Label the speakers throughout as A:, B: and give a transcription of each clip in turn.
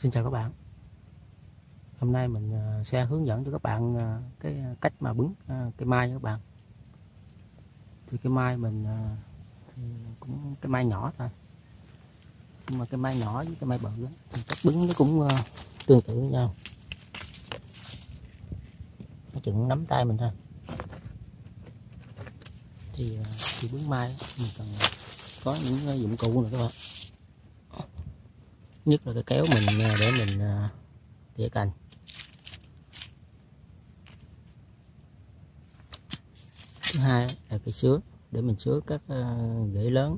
A: Xin chào các bạn. Hôm nay mình à, sẽ hướng dẫn cho các bạn à, cái à, cách mà bứng cây mai nha các bạn. Thì cái mai mình thì cũng cái mai nhỏ thôi. Nhưng mà cái mai nhỏ với cái mai bự đó thì cách bứng nó cũng tương tự với nhau. Nó chừng nắm tay mình thôi. Thì thì khi bứng mai mình cần có những dụng cụ này các bạn nhất là cái kéo mình à, để mình à, tỉa cành. Thứ hai là cái sứa, để mình sứa các à, rễ lớn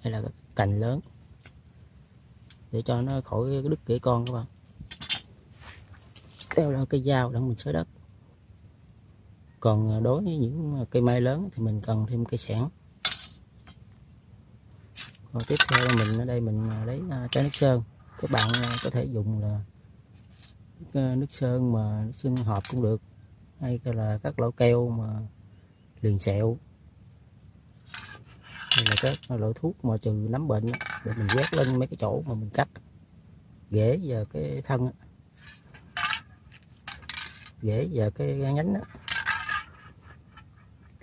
A: hay là các cành lớn để cho nó khỏi đứt rễ con các bạn. Theo là cây dao để mình sới đất. Còn đối với những cây mai lớn thì mình cần thêm cây sẻng còn tiếp theo mình ở đây mình à, lấy à, trái nước sơn. Các bạn à, có thể dùng là nước, sơn mà nước sơn hộp cũng được. Hay là các loại keo mà liền sẹo. Hay là các loại thuốc mà trừ nấm bệnh để mình quét lên mấy cái chỗ mà mình cắt. Rễ và cái thân rễ và cái nhánh đó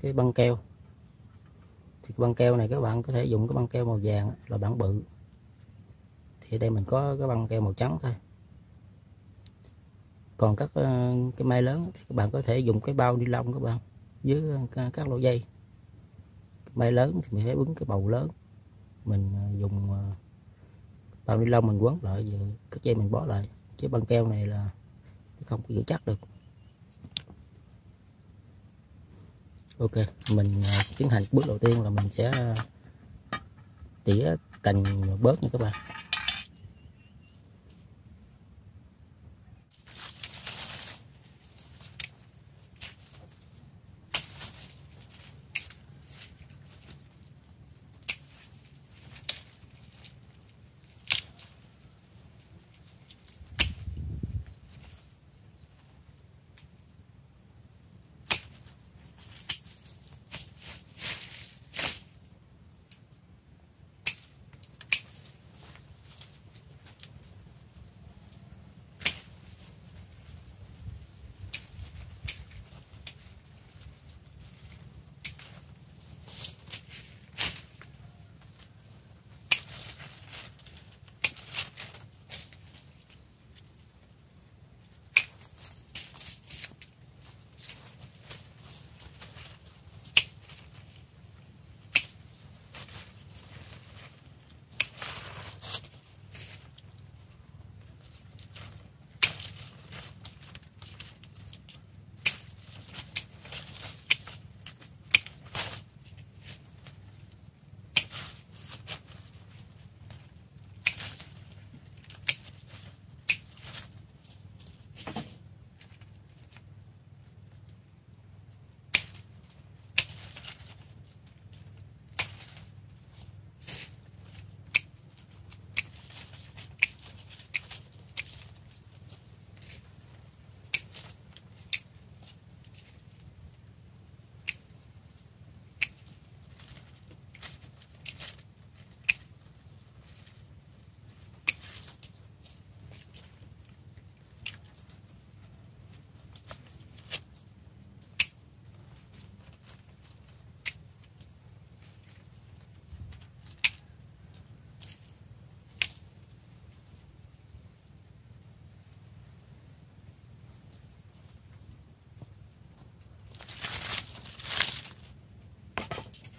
A: cái băng keo thì cái băng keo này các bạn có thể dùng cái băng keo màu vàng là bản bự. Thì ở đây mình có cái băng keo màu trắng thôi. Còn các ờ, cái mai lớn thì các bạn có thể dùng cái bao ni lông các bạn với ờ, các, lỗ dây. Mai lớn thì mình phải bứng cái bầu lớn. Mình ờ, dùng bao ni lông mình quấn lại rồi các dây mình bó lại. Chứ băng keo này là không có giữ chắc được. Ok, mình à, tiến hành bước đầu tiên là mình sẽ à, tỉa cành bớt nha các bạn.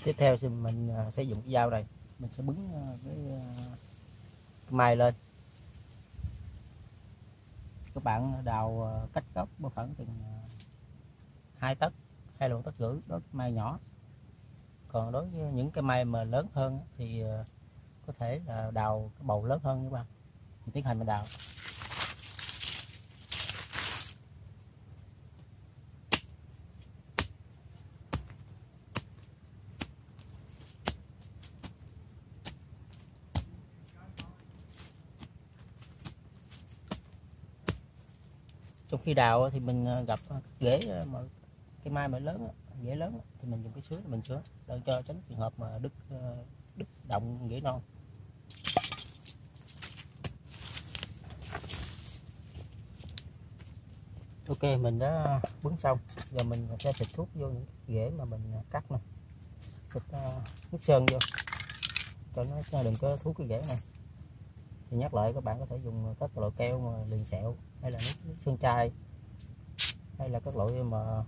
A: Tiếp theo thì mình à, sẽ dùng cái dao này. Mình sẽ bứng à, à, cái, mai lên. Các bạn đào cách gốc một khoảng chừng hai tấc hay là tấc rưỡi đối với mai nhỏ. Còn đối với những cái mai mà lớn hơn thì có thể là đào cái bầu lớn hơn các bạn. Mình tiến hành mình đào. khi đào thì mình ờ, gặp ờ, ghế ờ, mà cái mai mà lớn dễ lớn thì mình dùng cái sứa mình sứa để cho tránh trường hợp mà đứt đứt động ghế non. Ok, mình đã bứng xong. Giờ mình sẽ xịt thuốc vô những rễ mà mình cắt này xịt nước sơn vô. Cho nó đừng có thuốc cái rễ này thì nhắc lại các bạn có thể dùng các loại keo mà liền sẹo hay là nước, nước sơn chai hay là các loại mà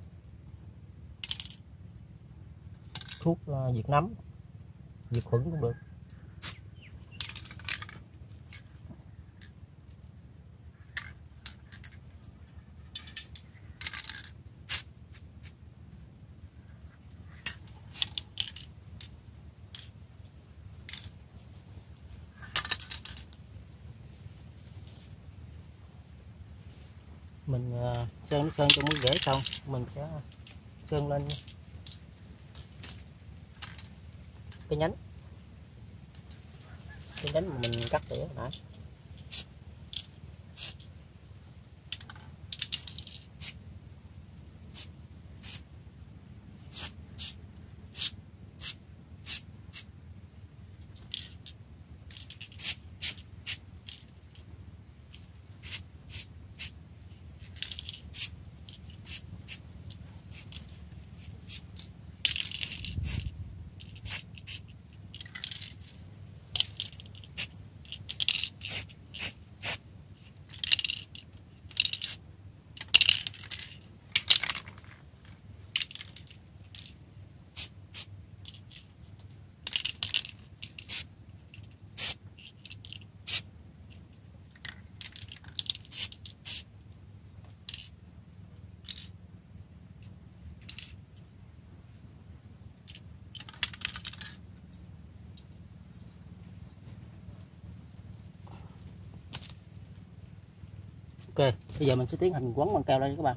A: thuốc ờ, diệt nấm diệt khuẩn cũng được. Mình ờ, sơn sơn cho muối rễ xong. Mình sẽ, sơn lên. Cái nhánh. Cái nhánh mà mình cắt tỉa nãy. Ok bây giờ mình sẽ tiến hành quấn băng keo lên các bạn.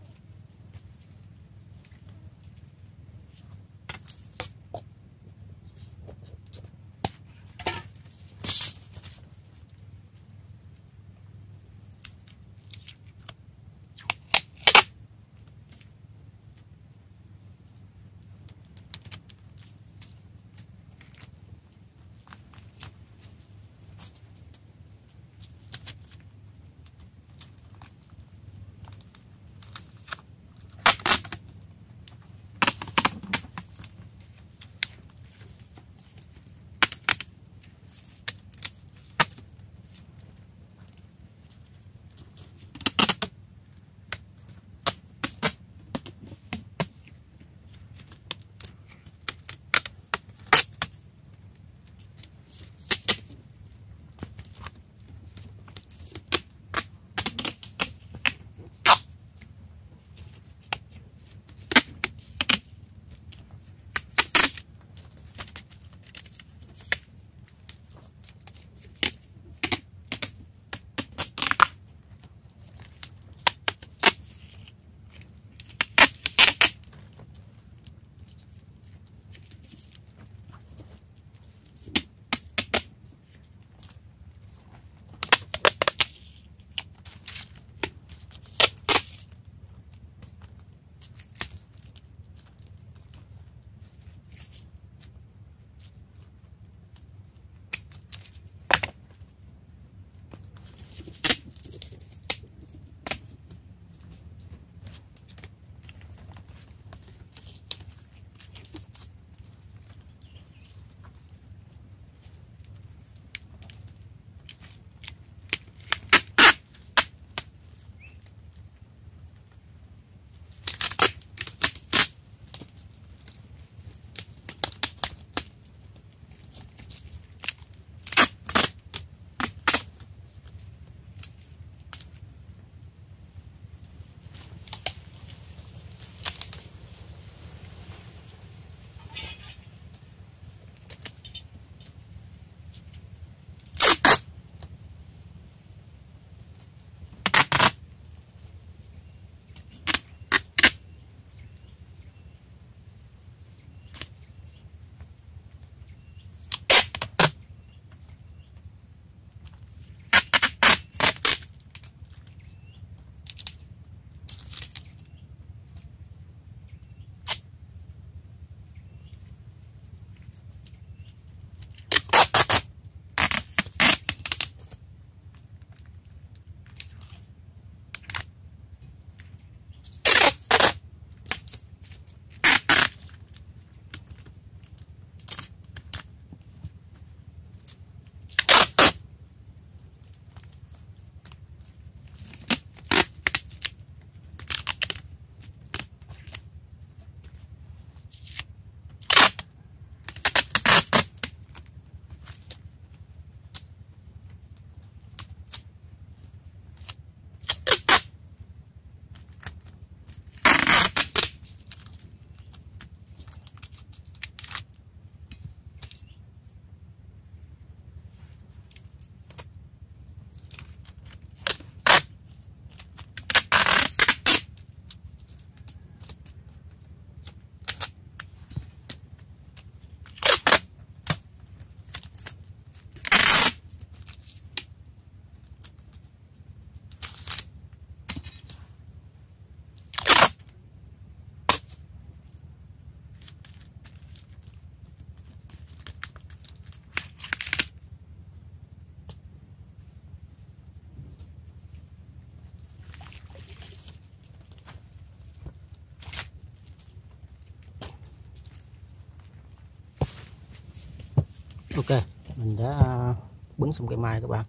A: Ok, mình đã à, bứng xong cây mai các bạn.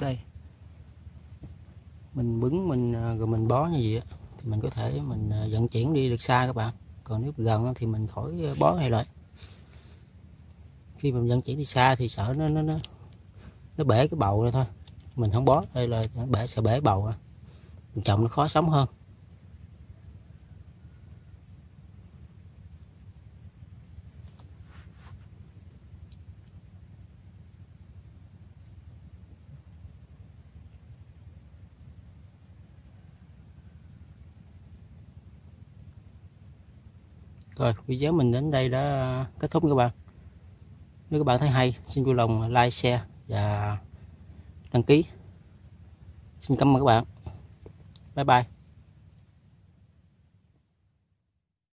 A: Đây. Mình bứng, mình à, rồi mình bó như vậy thì mình có thể mình à, vận chuyển đi được xa các bạn. Còn nếu gần thì mình khỏi bó hay lại khi mình vận chuyển đi xa thì sợ nó nó nó nó bể cái bầu ra thôi. Mình không bó, đây là bể, sợ bể bầu à. mình trồng nó khó sống hơn. Rồi video mình đến đây đã kết thúc các bạn. Nếu các bạn thấy hay xin vui lòng like, share và đăng ký. Xin cảm ơn các bạn. Bye bye.